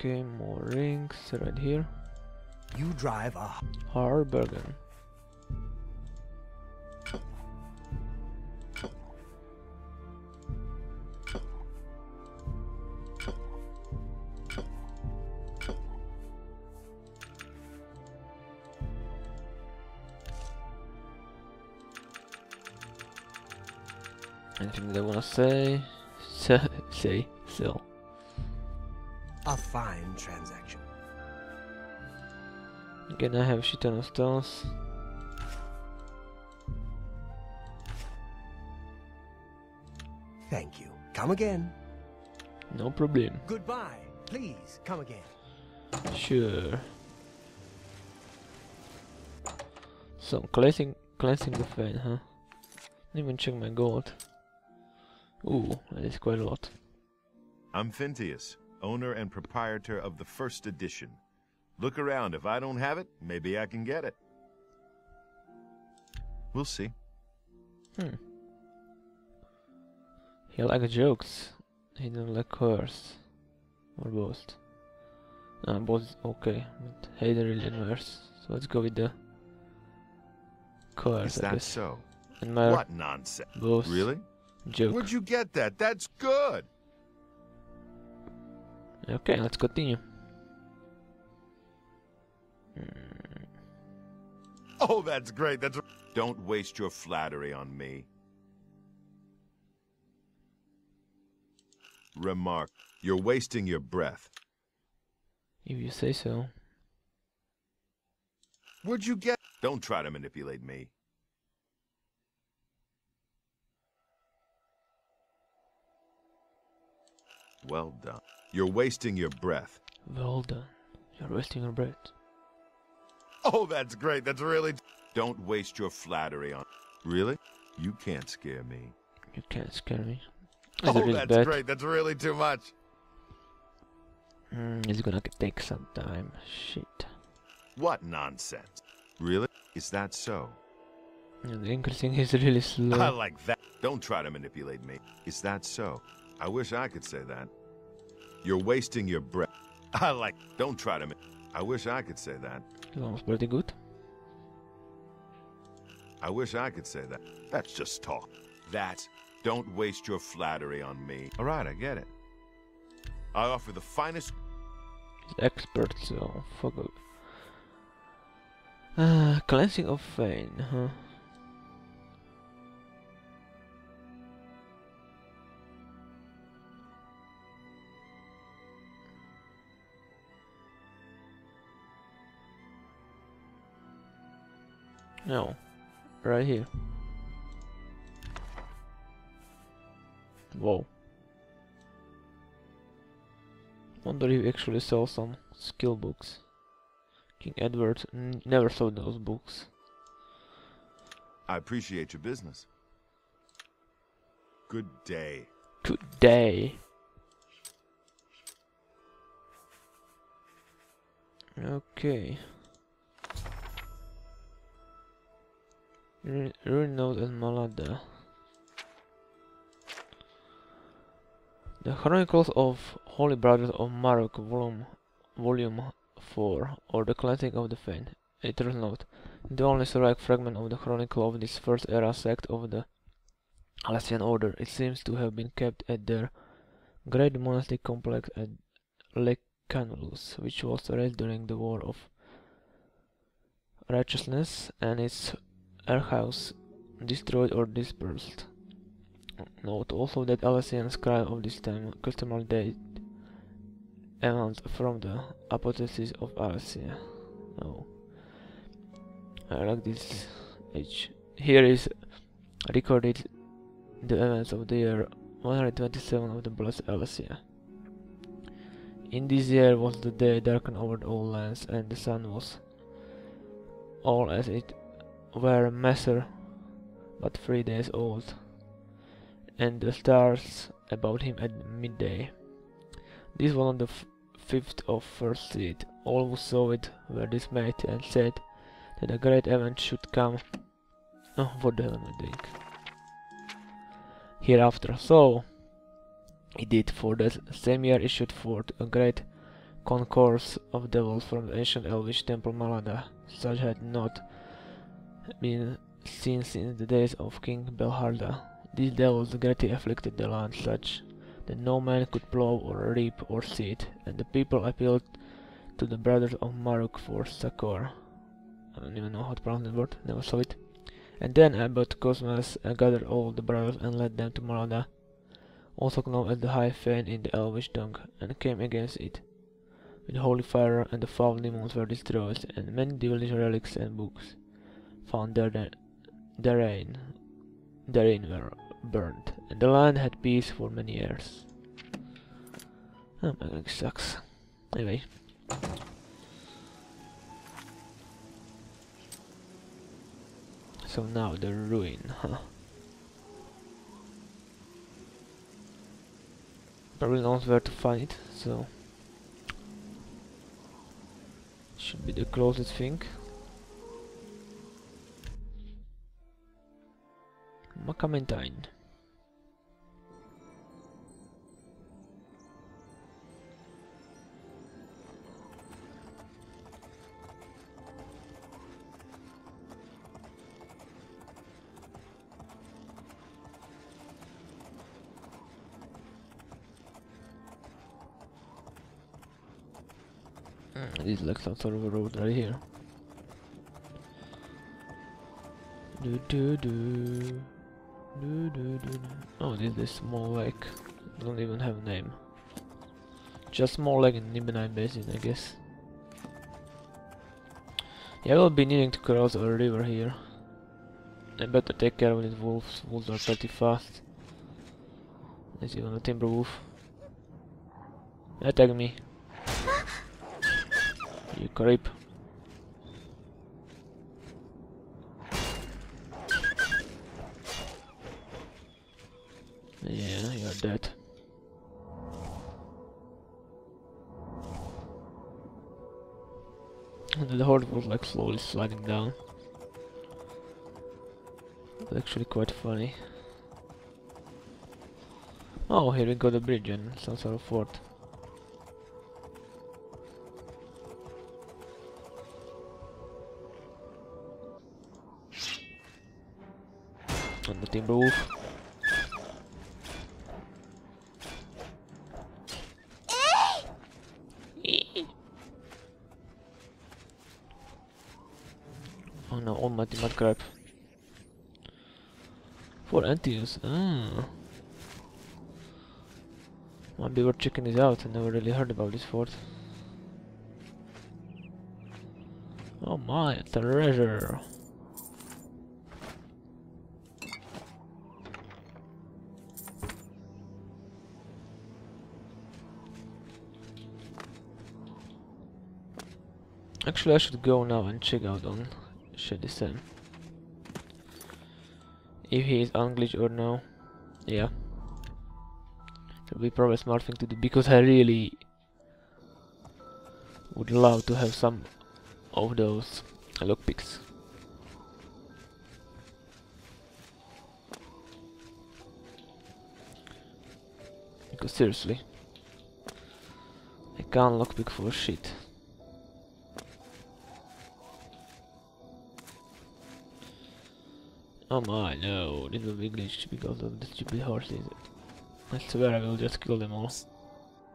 Okay, more rings right here. You drive a Harbergen. Anything they wanna say? Say, say, sell. A fine transaction. Again, I have shit ton of stones. Thank you. Come again. No problem. Goodbye. Please come again. Sure. So cleansing cleansing the fane, huh? Didn't even check my gold. Ooh, that is quite a lot. I'm Phintias, owner and proprietor of the first edition. Look around. If I don't have it, maybe I can get it. We'll see. Hmm. He likes jokes. He don't like curse. Or boast. Ah, both okay, but Hayden really admires. So let's go with the curse, Is that so? What nonsense. boast Really? joke. Where'd you get that? That's good. Okay, let's continue. Oh, that's great. That's Don't waste your flattery on me. Remark. You're wasting your breath. If you say so. Where'd you get Don't try to manipulate me. Well done. You're wasting your breath. Well done. You're wasting your breath. Oh, that's great. That's really. Don't waste your flattery on. Really? You can't scare me. You can't scare me. Is oh, really that's bad? great. That's really too much. Mm, it's gonna take some time. Shit. What nonsense. Really? Is that so? The increasing is really slow. I like that. Don't try to manipulate me. Is that so? I wish I could say that. You're wasting your breath. I like. Don't try to. ma- I wish I could say that. Sounds pretty good. I wish I could say that. That's just talk. That. Don't waste your flattery on me. All right, I get it. I offer the finest. He's expert, so fuck. Uh, cleansing of Fane, huh? No, right here. Whoa. Wonder if he actually sells some skill books. King Edward n- never saw those books. I appreciate your business. Good day. Good day. Okay. Note and Malada. The Chronicles of Holy Brothers of Marukh, Volume, Volume 4, or The Cleansing of the Fane. Editor's note. The only surviving fragment of the chronicle of this first era sect of the Alessian Order. It seems to have been kept at their great monastic complex at Lake Canulus, which was raised during the War of Righteousness, and its airhouse destroyed or dispersed. Note also that Alessian scribe of this time customarily date emanates from the apotheosis of Alessia. Oh. I like this age. Here is recorded the events of the year 127 of the Blessed Alessia. In this year was the day darkened over all lands, and the sun was all as it were measure but three days old, and the stars about him at midday. This was on the fifth of first seed. All who saw it were dismayed and said that a great event should come. Uh, oh, what the hell am I doing? Hereafter. So, it did. For the same year issued forth a great concourse of devils from the ancient elvish temple Malada. Such had not been seen since the days of King Belharda. These devils greatly afflicted the land such that no man could plough or reap or seed, and the people appealed to the brothers of Marukh for succor. I don't even know how to pronounce that word, never saw it. And then Abbot Cosmas gathered all the brothers and led them to Malada, also known as the High Fane in the Elvish tongue, and came against it. With holy fire and the foul demons were destroyed, and many devilish relics and books found there therein, therein were burned, and the land had peace for many years. Oh, my leg sucks. Anyway. So now the ruin, huh? Probably knows where to find it, so should be the closest thing. Mackamentain. Mm, this is like sort of a road right here. Do do do. Oh, this is small lake. Don't even have a name. Just small lake in Nibenay Basin, I guess. Yeah, we'll be needing to cross a river here. I better take care of these wolves. Wolves are pretty fast. There's even a timber wolf. Attack me. You creep. Yeah, you're dead. And the horde was like slowly sliding down. It's actually quite funny. Oh, here we got a bridge and some sort of fort. And the timber wolf. Oh no, almighty mud crab. For anti-use. Ah. Might be worth checking this out. I never really heard about this fort. Oh my, treasure! Actually, I should go now and check out on Shady Sam. If he is unglitched or no. Yeah. That would be probably a smart thing to do because I really would love to have some of those lockpicks. Because seriously, I can't lockpick for shit. Oh my, no, this will be glitched because of the stupid horses. I swear I will just kill them all.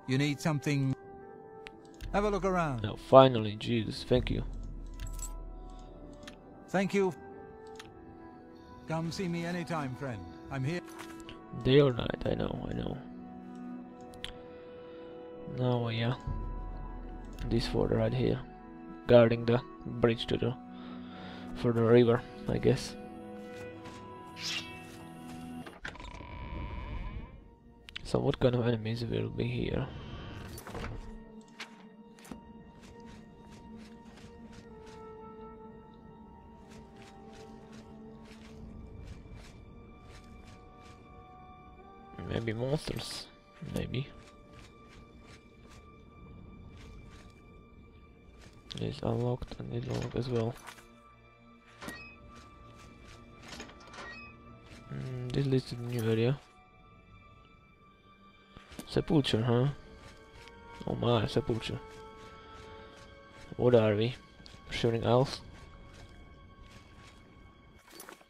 You need something? Have a look around. No, finally, Jesus, thank you. Thank you. Come see me anytime, friend. I'm here. Day or night, I know, I know. Now, uh, yeah. This fort right here. Guarding the bridge to the... for the river, I guess. So what kind of enemies will be here? Maybe monsters, maybe. It's unlocked and it's unlocked as well. Mm, this leads to the new area. Sepulture, huh? Oh my, Sepulture. What are we? Shooting elves?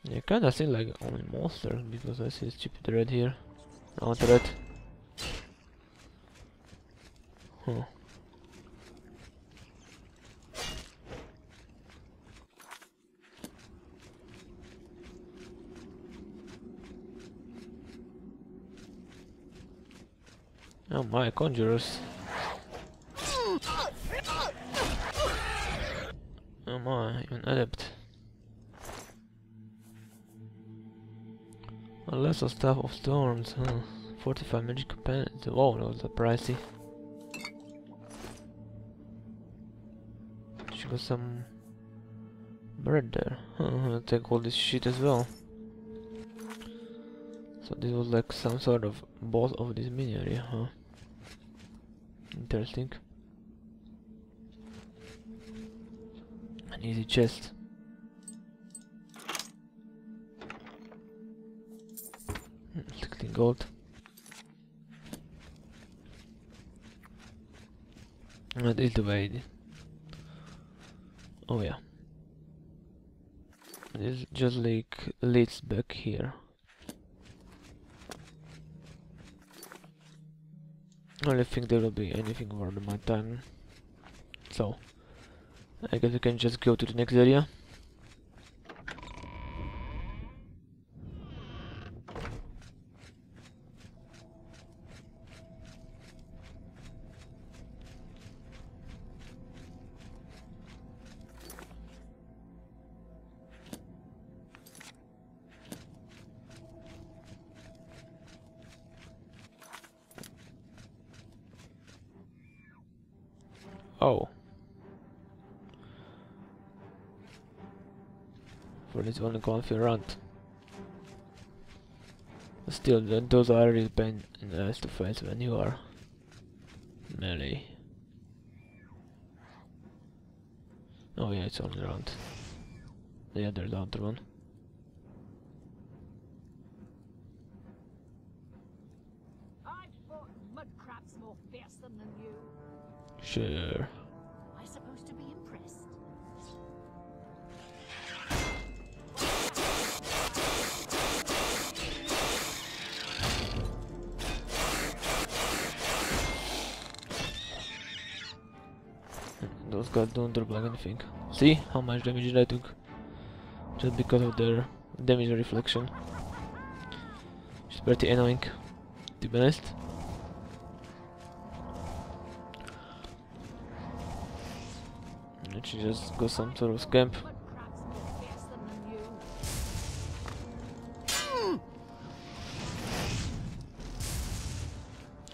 Yeah, kinda seem like only monsters because I see stupid red here. Not red. Huh. Oh my, conjurers. Oh my, even adept. A lesser staff of storms, huh? 45 magic components. Whoa, that was pricey. She got some bread there. Huh, I'll take all this shit as well. So this was like some sort of boss of this mini area, huh? Interesting. An easy chest. Hmm, 16 gold. That is the way. it- Oh yeah. This just like leads back here. I don't think there will be anything worth my time. So, I guess we can just go to the next area. It's only gone for this only. Still, th those are really pain in the ass to face when you are melee. Oh yeah, it's only round. Yeah, there's the other one. I've Those guys don't like anything. See how much damage I took? Just because of their damage reflection. It's pretty annoying, to be honest. Let's just go some sort of fearsome.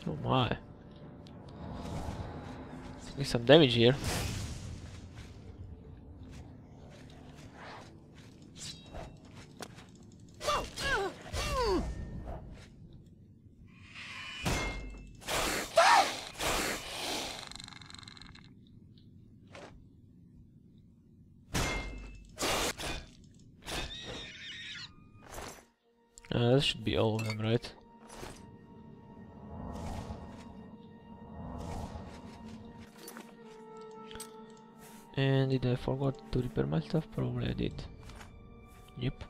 Oh my. Some damage here. Uh, that should be all of them, right? And did I forgot to repair my stuff? Probably I did. Yep.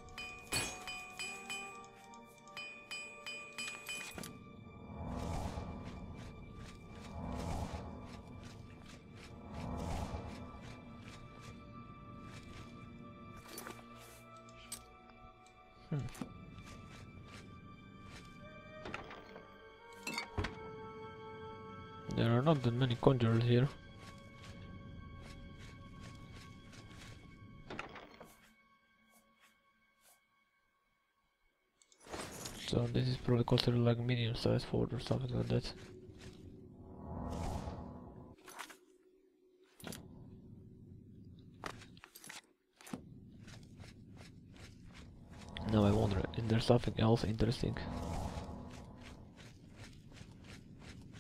Sized fort or something like that. Now I wonder, is there something else interesting?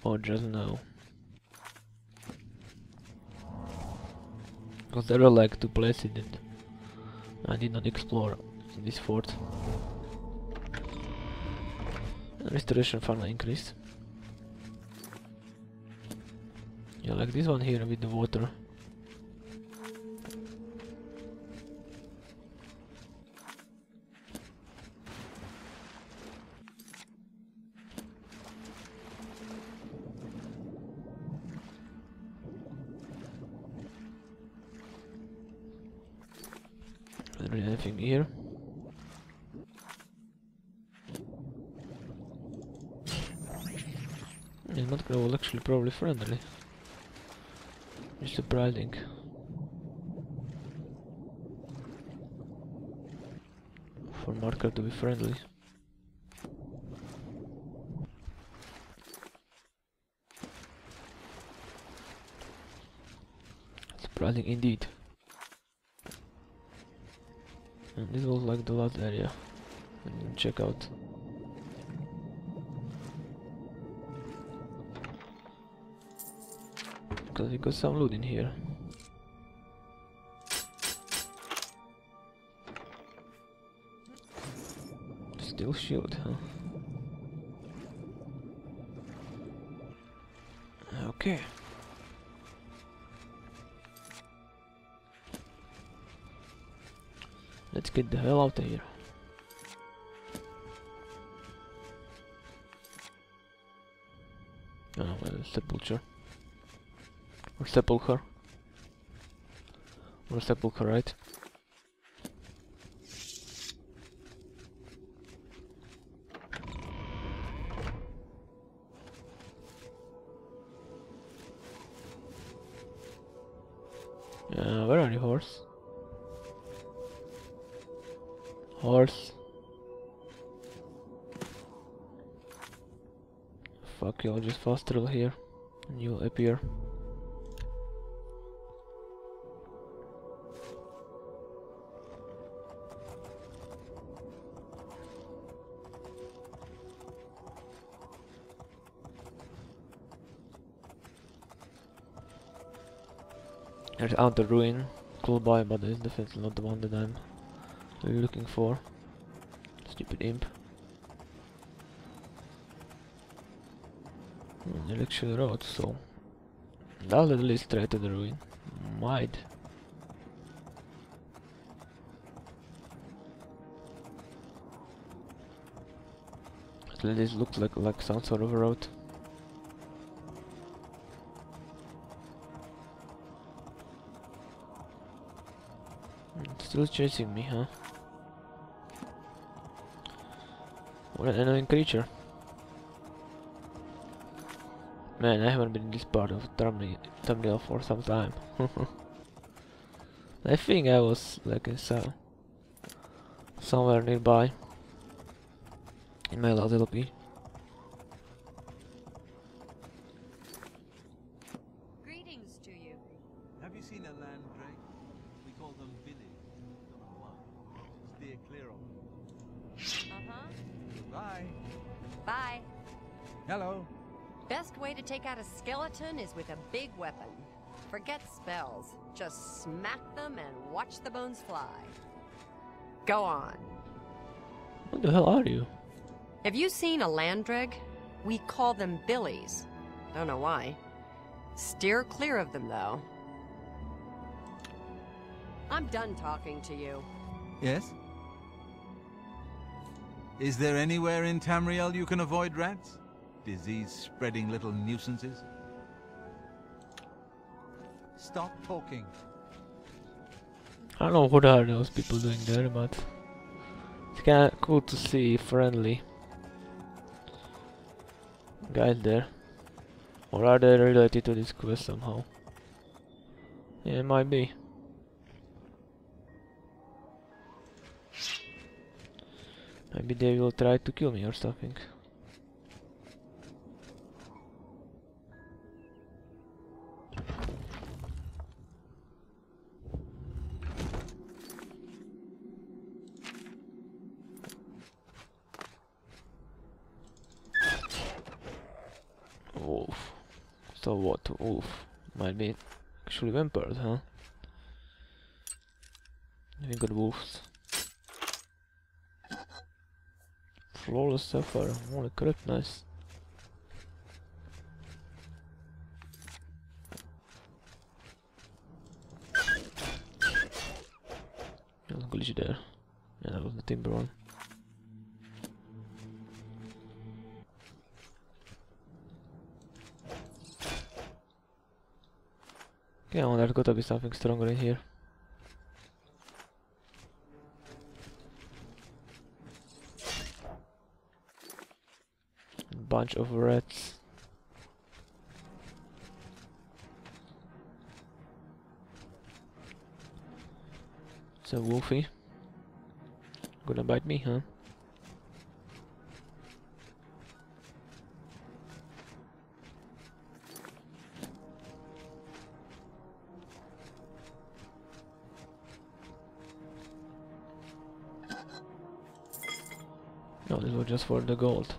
Or just no? Because there are like two places that I did not explore in this fort. Restoration finally increased. Yeah, like this one here with the water. Probably friendly. It's surprising. For Marker to be friendly. Surprising indeed. And this was like the last area. And check out. We got some loot in here. Still shield, huh? Okay. Let's get the hell out of here. Oh, well, sepulture. Or sepulcher. Or sepulcher, right? Uh, where are you, horse? Horse. Fuck you, I'll just fast travel here and you'll appear. There's Outer Ruin, cool by, but it's definitely not the one that I'm looking for. Stupid imp. Hmm, the lecture road, so that'll lead straight to the ruin. Might. At least looks like like some sort of road. Still chasing me, huh? What an annoying creature. Man, I haven't been in this part of thumbnail, thumbnail for some time. I think I was like so somewhere nearby in my last LP. Big weapon. Forget spells. Just smack them and watch the bones fly. Go on. What the hell are you? Have you seen a land dreugh? We call them billies. Don't know why. Steer clear of them, though. I'm done talking to you. Yes? Is there anywhere in Tamriel you can avoid rats? Disease-spreading little nuisances? Stop talking. I don't know what are those people doing there, but it's kinda cool to see friendly guys there. Or are they related to this quest somehow? Yeah, it might be. Maybe they will try to kill me or something. So what? Wolf. Might be actually vampires, huh? We got wolves. Flawless sapphire. Holy crap, nice. There was a glitch there. Yeah, that was the timber one. Okay, well there's gotta be something stronger in here. Bunch of rats. So Wolfie, Gonna bite me, huh? No, this was just for the gold.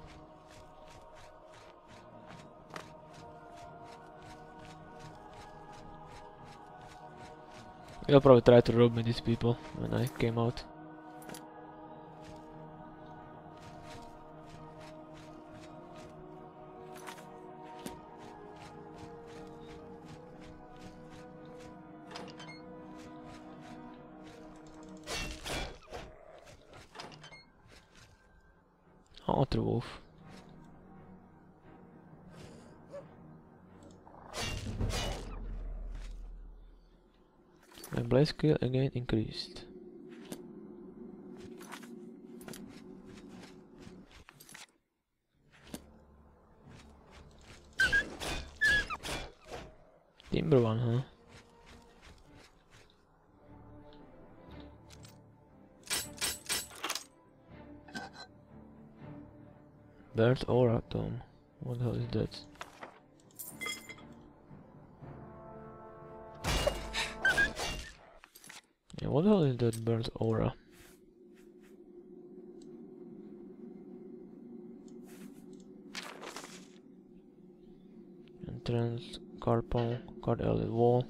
They'll probably try to rob me, these people, when I came out. Skill again increased. Timber one, huh? Bird aura tome. What the hell is that? What the hell is that bird's aura? Entrance, carpal, card outlet wall.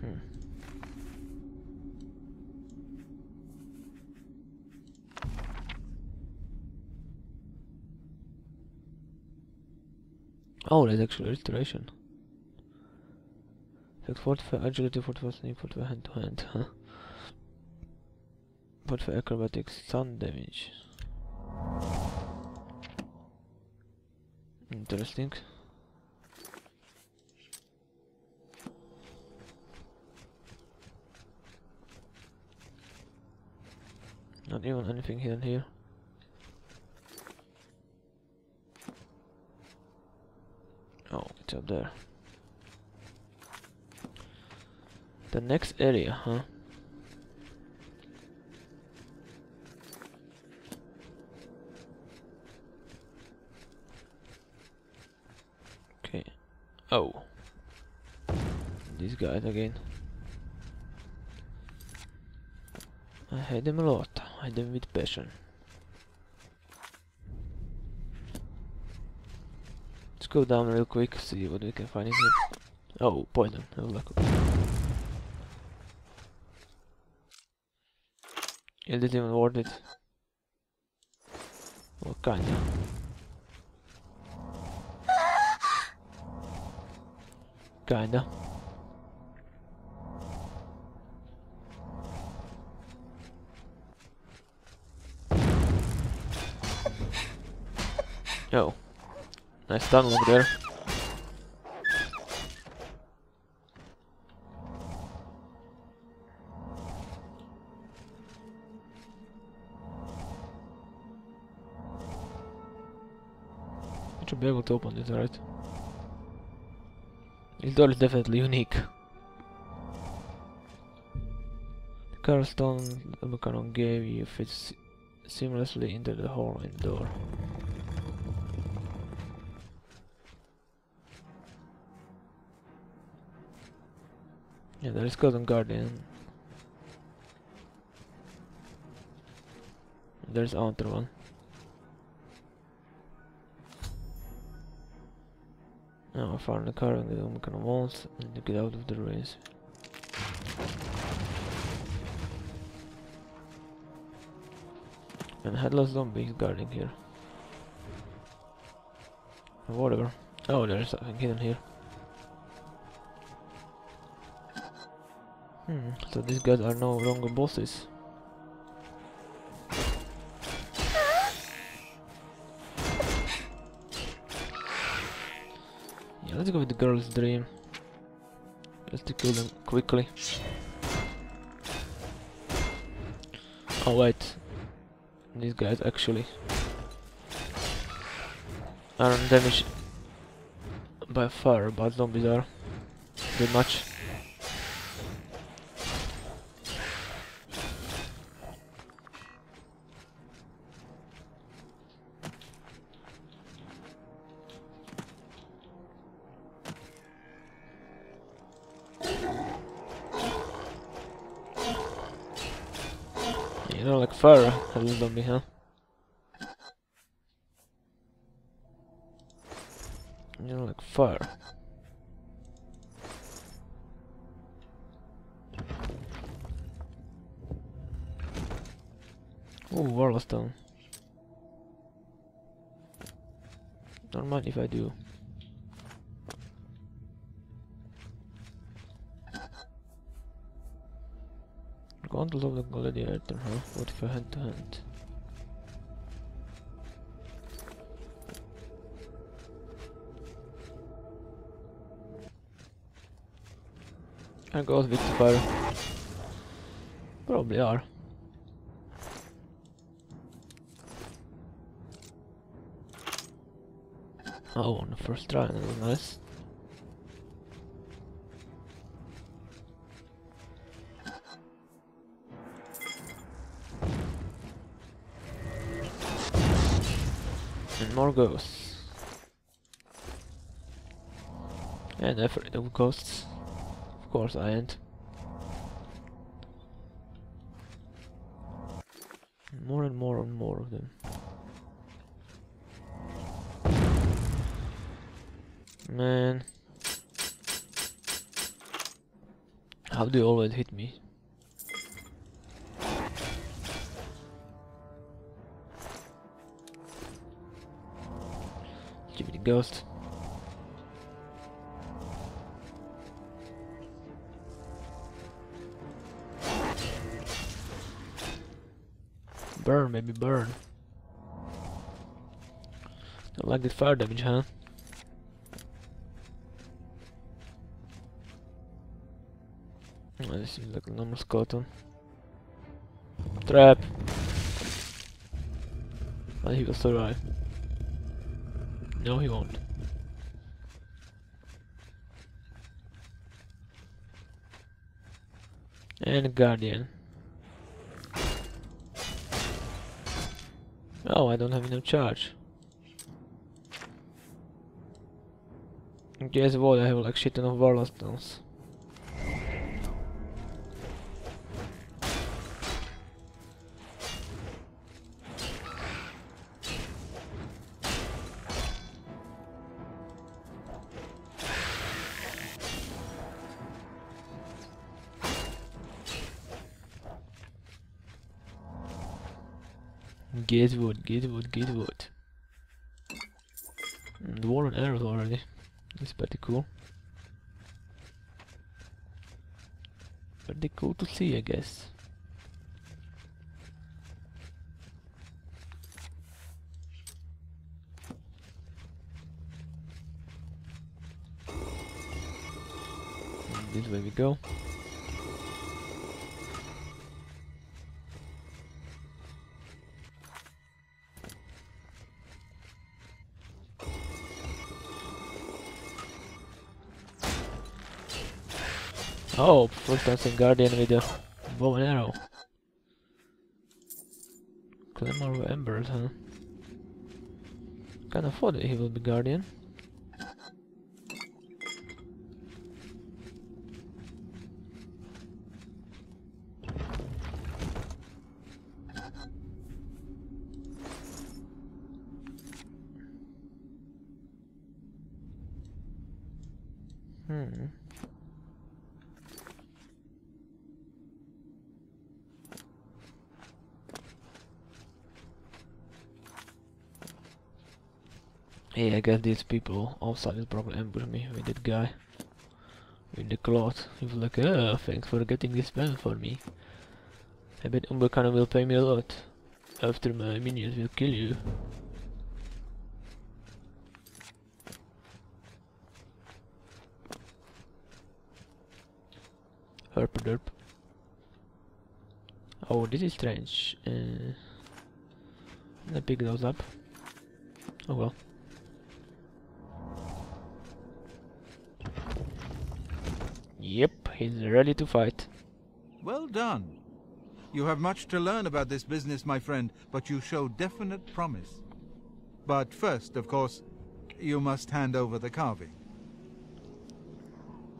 Hmm. Oh, that's actually restoration. Effect 45 agility, 45 sneak, 45 hand to hand, huh? 45 acrobatics, stun damage. Interesting. Not even anything hidden here. Oh, it's up there. The next area, huh? Okay. Oh. These guys again. I hate them a lot. I hate them with passion. Let's go down real quick, see what we can find in here. Oh, poison. Oh, luck. It even worth it? What kinda. Kinda. Oh. Nice stun over there. Be able to open this, right? This door is definitely unique. The Carlstone Lucanon gave you fits seamlessly into the hole in the door. Yeah, there is Golden Guardian. There's another one. Now I found the car and the Omicron walls and get out of the race. And headless zombies guarding here. Whatever. Oh, there's something hidden here. Hmm, so these guys are no longer bosses. Let's go with the girl's dream. Just to kill them quickly. Oh wait, these guys actually. Aren't damage by far, but zombies are that much. Little zombie, huh? You know, like fire. Ooh, Welkynd Stone. Don't mind if I do. Gondola of the Gladiator, huh? What I hand to hand? Ghosts with fire? Probably are. Oh, on the first try, that was nice. Ghosts. And effort of ghosts. Of course I ain't. More and more and more of them. Man. How do you always hit me? Ghost. Burn, maybe burn. Don't like the fire damage, huh? Oh, this seems like a normal skeleton. Trap! But he will survive. No, he won't. And guardian. Oh, I don't have enough charge. Guess what? I have like shit ton of Welkynd stones. Get wood, get wood, get wood. Mm, The war and arrows already. It's pretty cool. Pretty cool to see, I guess. And This way we go. Oh, first seeing Guardian with a bow and arrow. Clamor of Embers, huh? Kinda thought that he will be Guardian. Hmm. Hey, I guess these people outside will probably ambush me with that guy. With the cloth. He was like, oh, thanks for getting this pen for me. I bet Umbacano will pay me a lot. After my minions will kill you. Herp derp. Oh, this is strange. Uh, I pick those up. Oh well. Yep, he's ready to fight. Well done. You have much to learn about this business, my friend, but you show definite promise. But first, of course, you must hand over the carving.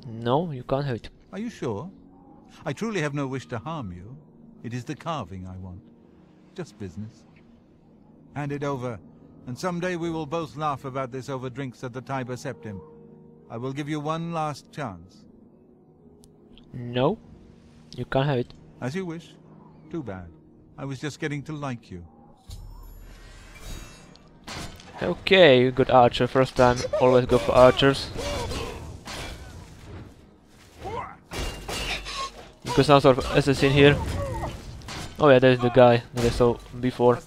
No, you can't have it. Are you sure? I truly have no wish to harm you. It is the carving I want. Just business. Hand it over, and someday we will both laugh about this over drinks at the Tiber Septim. I will give you one last chance. No, you can't have it. As you wish. Too bad. I was just getting to like you. Okay, you got archer first time. Always go for archers. Because some sort of assassin here. Oh yeah, there's the guy that I saw before.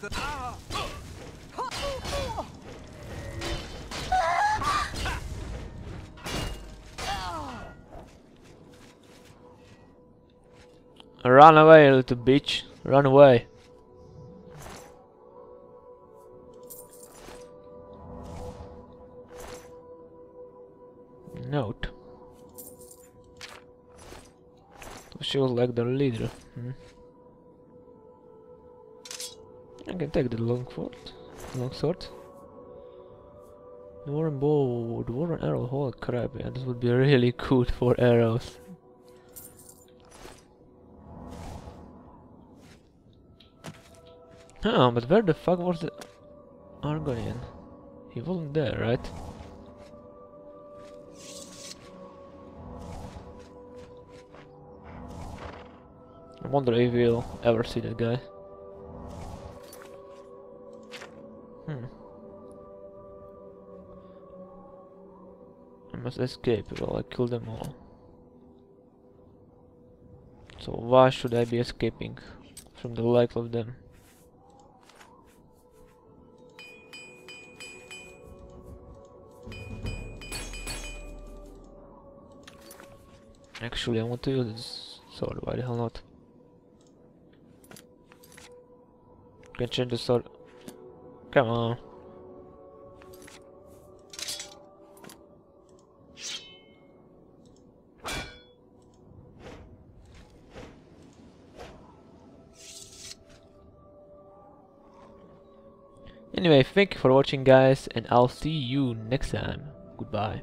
Run away, little bitch. Run away. Note. She was like the leader. Hmm. I can take the long sword. Long sword. Dwarven bow, dwarven arrow. Holy crap! Yeah, this would be really good for arrows. Huh, but where the fuck was the Argonian? He wasn't there, right? I wonder if we'll ever see that guy. Hmm. I must escape while I kill them all. So why should I be escaping from the life of them? Actually, I want to use this sword. Why the hell not? Can change the sword. Come on. Anyway, thank you for watching guys and I'll see you next time. Goodbye.